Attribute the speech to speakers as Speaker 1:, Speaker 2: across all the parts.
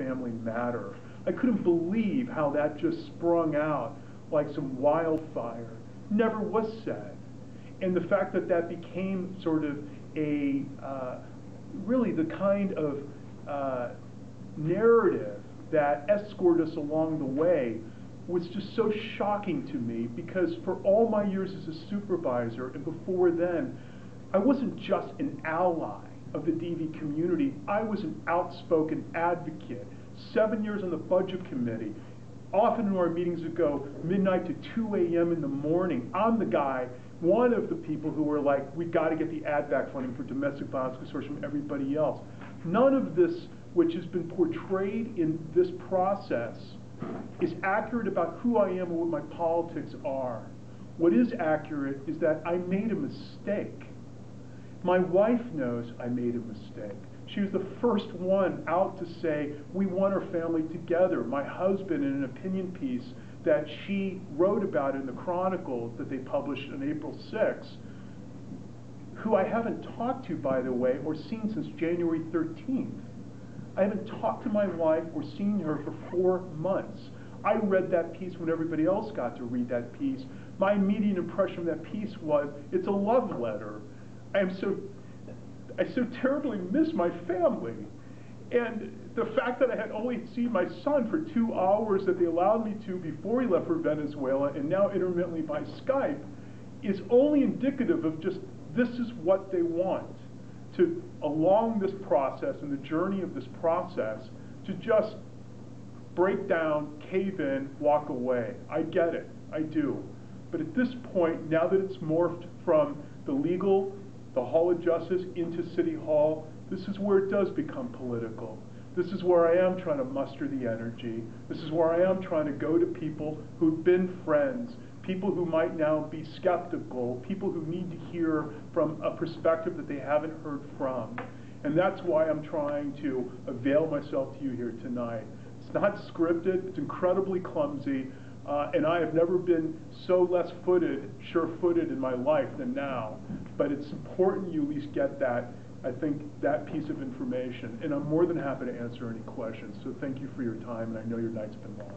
Speaker 1: family matter. I couldn't believe how that just sprung out like some wildfire. Never was said. And the fact that that became sort of a, uh, really the kind of uh, narrative that escorted us along the way was just so shocking to me because for all my years as a supervisor and before then, I wasn't just an ally of the DV community, I was an outspoken advocate. Seven years on the budget committee, often in our meetings would go midnight to 2 a.m. in the morning. I'm the guy, one of the people who were like, we got to get the ADVAC funding for domestic violence consortium from everybody else. None of this, which has been portrayed in this process, is accurate about who I am and what my politics are. What is accurate is that I made a mistake. My wife knows I made a mistake. She was the first one out to say, we want our family together. My husband, in an opinion piece that she wrote about in the Chronicle that they published on April 6, who I haven't talked to, by the way, or seen since January 13th. I haven't talked to my wife or seen her for four months. I read that piece when everybody else got to read that piece. My immediate impression of that piece was, it's a love letter. I am so I so terribly miss my family. And the fact that I had only seen my son for two hours that they allowed me to before he left for Venezuela and now intermittently by Skype is only indicative of just this is what they want to along this process and the journey of this process to just break down, cave in, walk away. I get it, I do. But at this point, now that it's morphed from the legal the Hall of Justice into City Hall, this is where it does become political. This is where I am trying to muster the energy. This is where I am trying to go to people who've been friends, people who might now be skeptical, people who need to hear from a perspective that they haven't heard from. And that's why I'm trying to avail myself to you here tonight. It's not scripted, it's incredibly clumsy, Uh, and I have never been so less footed, sure-footed in my life than now. But it's important you at least get that, I think, that piece of information. And I'm more than happy to answer any questions. So thank you for your time, and I know your night's been long.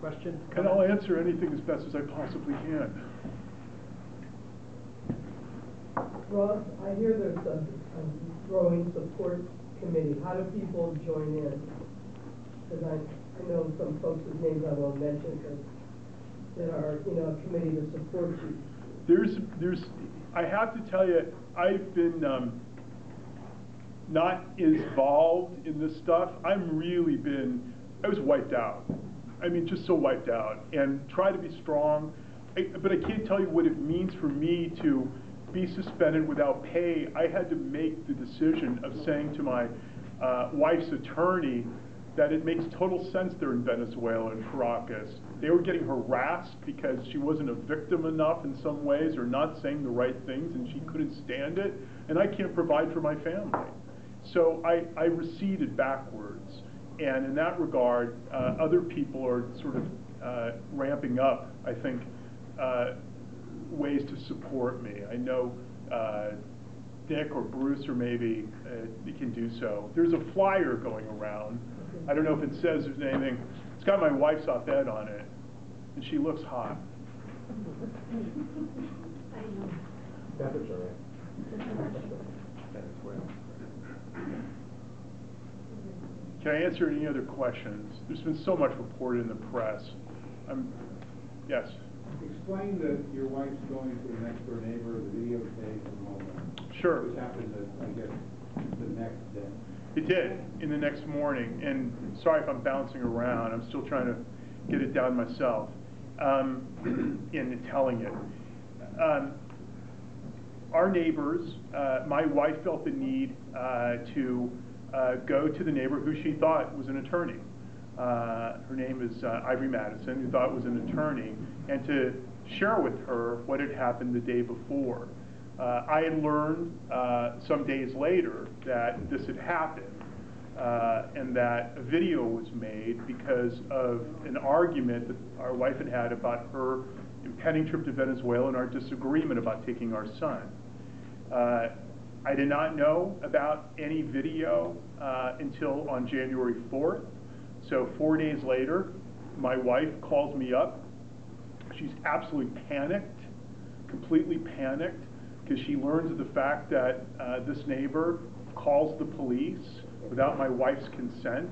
Speaker 2: Questions?
Speaker 1: And I'll answer anything as best as I possibly can.
Speaker 3: Ross, I hear there's a, a growing support committee. How do people join in? Because I, I know some folks whose names I won't mention that are, you know, a committee to support you.
Speaker 1: There's, there's, I have to tell you, I've been um, not involved in this stuff. I'm really been, I was wiped out. I mean, just so wiped out. And try to be strong. I, but I can't tell you what it means for me to be suspended without pay, I had to make the decision of saying to my uh, wife's attorney that it makes total sense they're in Venezuela and Caracas. They were getting harassed because she wasn't a victim enough in some ways or not saying the right things and she couldn't stand it. And I can't provide for my family. So I, I receded backwards. And in that regard, uh, other people are sort of uh, ramping up, I think, uh, ways to support me. I know uh, Dick or Bruce or maybe uh, can do so. There's a flyer going around. I don't know if it says there's anything. It's got my wife's op-ed on it, and she looks hot. Can I answer any other questions? There's been so much reported in the press. I'm, yes.
Speaker 4: Explain that your wife's going to the next door neighbor, the videotape and all that.
Speaker 1: Sure.
Speaker 4: This happened, I guess, the next day.
Speaker 1: It did, in the next morning, and sorry if I'm bouncing around, I'm still trying to get it down myself, um, in telling it. Um, our neighbors, uh, my wife felt the need uh, to uh, go to the neighbor who she thought was an attorney. Uh, her name is uh, Ivory Madison, who thought was an attorney, and to share with her what had happened the day before. Uh, I had learned uh, some days later that this had happened uh, and that a video was made because of an argument that our wife had had about her impending trip to Venezuela and our disagreement about taking our son. Uh, I did not know about any video uh, until on January 4th. So four days later, my wife calls me up. She's absolutely panicked, completely panicked, because she learns of the fact that uh, this neighbor calls the police without my wife's consent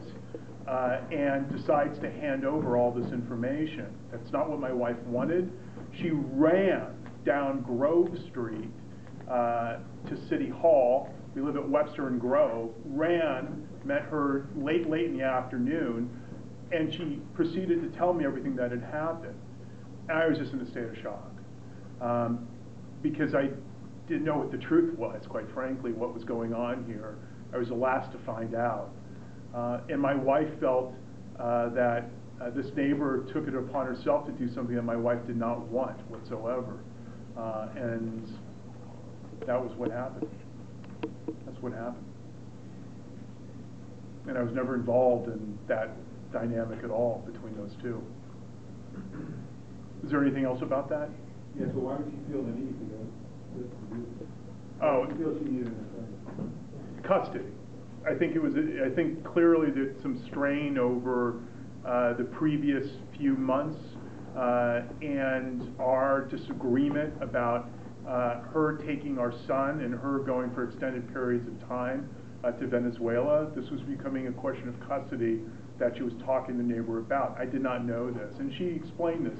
Speaker 1: uh, and decides to hand over all this information. That's not what my wife wanted. She ran down Grove Street uh, to City Hall. We live at Webster and Grove. Ran, met her late, late in the afternoon, and she proceeded to tell me everything that had happened. I was just in a state of shock um, because I didn't know what the truth was, quite frankly, what was going on here. I was the last to find out. Uh, and my wife felt uh, that uh, this neighbor took it upon herself to do something that my wife did not want whatsoever. Uh, and that was what happened. That's what happened. And I was never involved in that dynamic at all between those two. Is there anything else about that?
Speaker 4: Yeah, so why would she feel the need to go, to do this?
Speaker 1: Oh.
Speaker 4: She feel she needed an attorney?
Speaker 1: Custody. I think it was, I think clearly that some strain over uh, the previous few months uh, and our disagreement about uh, her taking our son and her going for extended periods of time uh, to Venezuela. This was becoming a question of custody that she was talking to the neighbor about. I did not know this, and she explained this,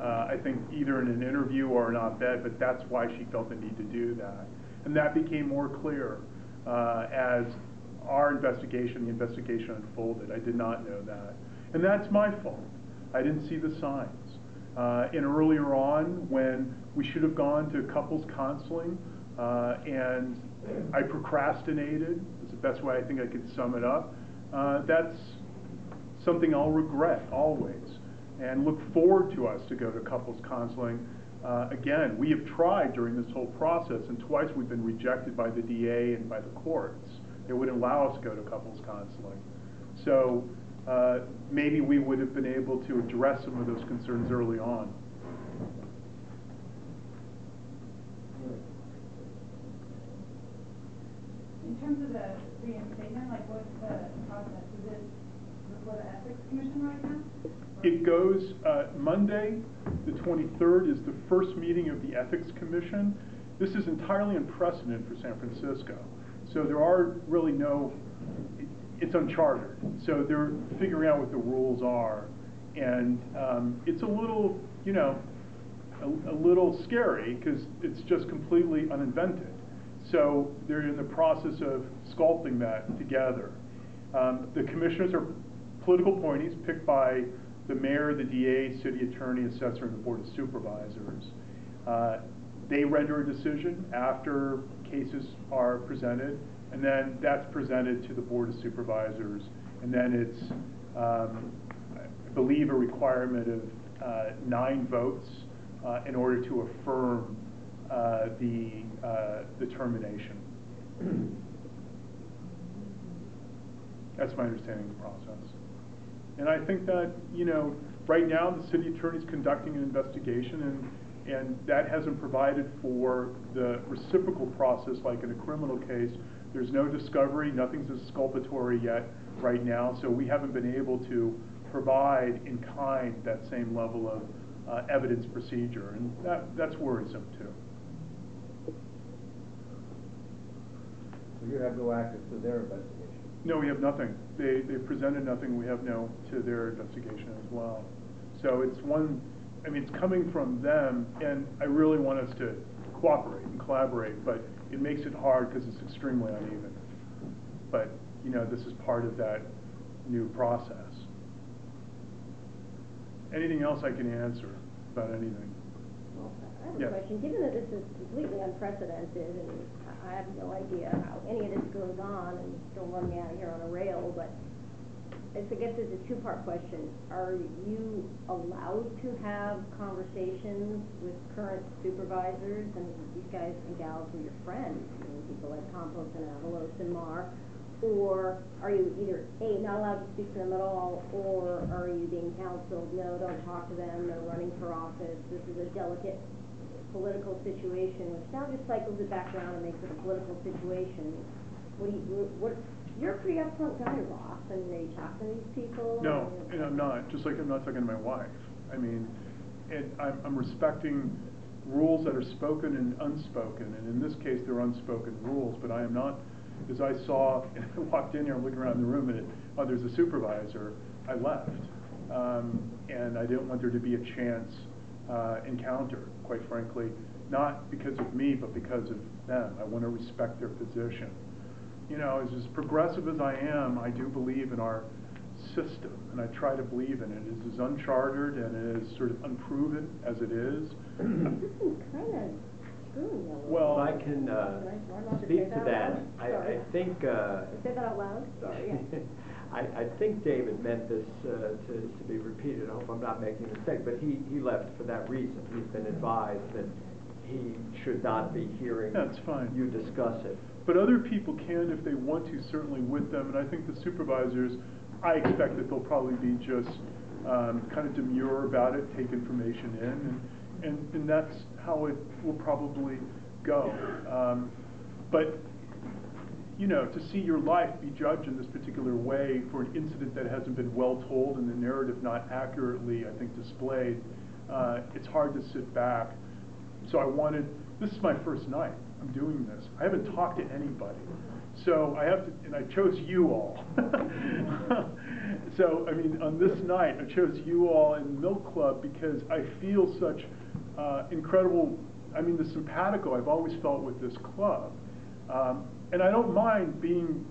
Speaker 1: uh, I think, either in an interview or an op-ed, but that's why she felt the need to do that. And that became more clear uh, as our investigation, the investigation unfolded. I did not know that. And that's my fault. I didn't see the signs. Uh, and earlier on, when we should have gone to couples counseling, uh, and I procrastinated, is the best way I think I could sum it up, uh, that's something I'll regret always and look forward to us to go to couples counseling. Uh, again, we have tried during this whole process, and twice we've been rejected by the DA and by the courts. They wouldn't allow us to go to couples counseling. So uh, maybe we would have been able to address some of those concerns early on.
Speaker 2: In terms of the reinstatement, like what's the process? Is it before the ethics commission right now? Or-
Speaker 1: It goes, uh, Monday, the 23rd, is the first meeting of the Ethics Commission. This is entirely unprecedented for San Francisco. So there are really no, it's uncharted. So they're figuring out what the rules are. And um, it's a little, you know, a, a little scary because it's just completely uninvented. So they're in the process of sculpting that together. Um, the commissioners are political appointees picked by the mayor, the DA, city attorney, assessor, and the board of supervisors. Uh, they render a decision after cases are presented, and then that's presented to the board of supervisors. And then it's, um, I believe, a requirement of uh, nine votes uh, in order to affirm uh, the uh, determination. That's my understanding of the process. And I think that, you know, right now, the city attorney is conducting an investigation, and, and that hasn't provided for the reciprocal process like in a criminal case. There's no discovery, nothing's exculpatory yet right now, so we haven't been able to provide in kind that same level of uh, evidence procedure, and that, that's worrisome too.
Speaker 5: So you have no access to their investigation?
Speaker 1: No, we have nothing. They, they presented nothing, we have no to their investigation as well. So it's one, I mean, it's coming from them, and I really want us to cooperate and collaborate, but it makes it hard because it's extremely uneven. But, you know, this is part of that new process. Anything else I can answer about anything?
Speaker 6: I have a question. Given that this is completely unprecedented, and I- I have no idea how any of this goes on, and don't run me out of here on a rail, but I guess it's a two-part question. Are you allowed to have conversations with current supervisors? I mean, these guys and gals are your friends, I mean, people like Campos and Avalos and Mar. Or are you either, A, not allowed to speak to them at all, or are you being counseled, no, don't talk to them, no running for office, this is a delicate political situation, which now just cycles it back around and makes it a political situation. What do you, what, you're a pretty upfront guy, Ross, are you talking to these people?
Speaker 1: No, and I'm not, just like I'm not talking to my wife. I mean, and I'm, I'm respecting rules that are spoken and unspoken, and in this case, they're unspoken rules, but I am not, as I saw, and I walked in here, I'm looking around the room, and, it- oh, there's a supervisor, I left. Um, and I didn't want there to be a chance, uh, encounter, quite frankly, not because of me, but because of them. I want to respect their position you know, as, as progressive as I am, I do believe in our system, and I try to believe in it. It is as unchartered and as sort of unproven as it is.
Speaker 6: Kinda screwing you a little.
Speaker 1: Well-
Speaker 7: If I can, uh,
Speaker 6: Can I- am I allowed to
Speaker 7: speak to
Speaker 6: that
Speaker 7: that, I. I think, uh.
Speaker 6: Say that out loud? Sorry, yeah.
Speaker 7: I, I think David meant this, uh, to, to be repeated, I hope I'm not making a mistake, but he, he left for that reason. He's been advised that he should not be hearing.
Speaker 1: That's fine.
Speaker 7: You discuss it.
Speaker 1: But other people can if they want to, certainly with them, and I think the supervisors, I expect that they'll probably be just, um, kind of demure about it, take information in, and, and, and that's how it will probably go. Um, but, you know, to see your life be judged in this particular way for an incident that hasn't been well told and the narrative not accurately, I think, displayed, uh, it's hard to sit back. So I wanted, this is my first night, I'm doing this. I haven't talked to anybody. So I have to, and I chose you all. So, I mean, on this night, I chose you all in Milk Club because I feel such uh, incredible, I mean, the simpatico I've always felt with this club. Um, and I don't mind being